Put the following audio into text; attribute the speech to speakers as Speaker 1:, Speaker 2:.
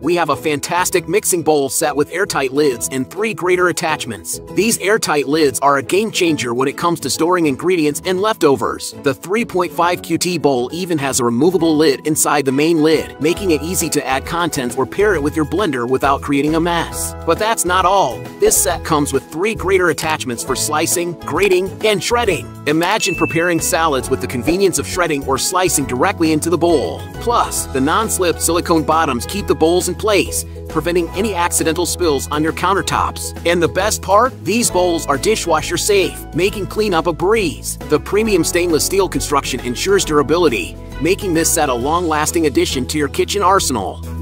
Speaker 1: we have a fantastic mixing bowl set with airtight lids and three grater attachments. These airtight lids are a game changer when it comes to storing ingredients and leftovers. The 3.5 QT bowl even has a removable lid inside the main lid, making it easy to add contents or pair it with your blender without creating a mess. But that's not all. This set comes with three grater attachments for slicing, grating, and shredding. Imagine preparing salads with the convenience of shredding or slicing directly into the bowl. Plus, the non-slip silicone bottoms keep the bowls in place, preventing any accidental spills on your countertops. And the best part? These bowls are dishwasher safe, making cleanup a breeze. The premium stainless steel construction ensures durability, making this set a long-lasting addition to your kitchen arsenal.